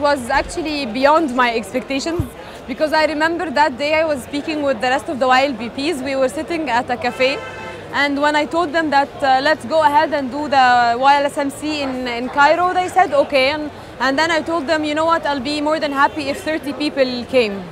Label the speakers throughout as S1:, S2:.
S1: was actually beyond my expectations because I remember that day I was speaking with the rest of the YLVPs. We were sitting at a cafe, and when I told them that uh, let's go ahead and do the YLSMC in, in Cairo, they said okay. And, and then I told them, you know what, I'll be more than happy if 30 people came.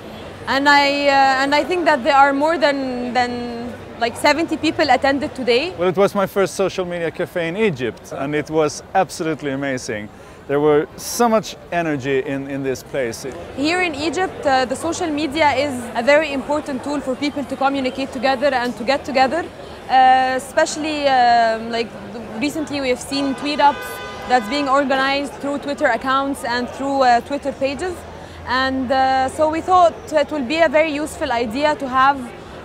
S1: And I, uh, and I think that there are more than, than like 70 people attended today.
S2: Well, it was my first social media cafe in Egypt, and it was absolutely amazing. There were so much energy in, in this place.
S1: Here in Egypt, uh, the social media is a very important tool for people to communicate together and to get together. Uh, especially um, like recently we have seen tweet ups that's being organized through Twitter accounts and through uh, Twitter pages. And uh, so we thought it will be a very useful idea to have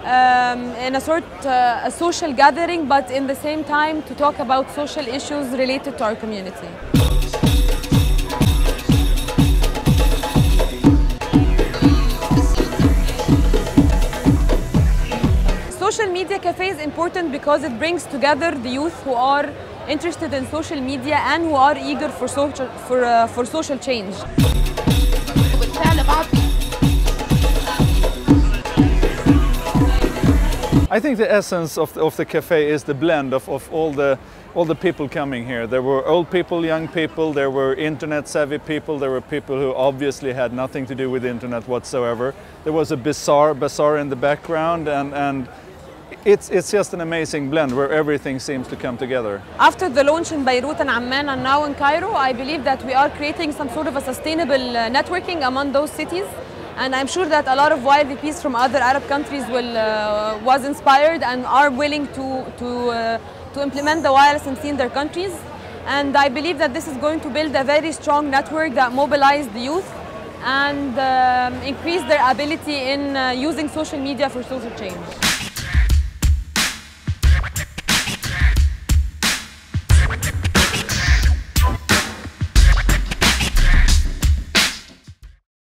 S1: um, in a sort uh, a social gathering, but in the same time to talk about social issues related to our community. Social media cafe is important because it brings together the youth who are interested in social media and who are eager for social, for, uh, for social change.
S2: I think the essence of the, of the cafe is the blend of, of all, the, all the people coming here. There were old people, young people, there were internet savvy people, there were people who obviously had nothing to do with the internet whatsoever. There was a bazaar, bazaar in the background and, and it's, it's just an amazing blend where everything seems to come together.
S1: After the launch in Beirut and Amman and now in Cairo, I believe that we are creating some sort of a sustainable uh, networking among those cities. And I'm sure that a lot of YLVPs from other Arab countries will, uh, was inspired and are willing to, to, uh, to implement the YLSMC in their countries. And I believe that this is going to build a very strong network that mobilizes the youth and um, increase their ability in uh, using social media for social change.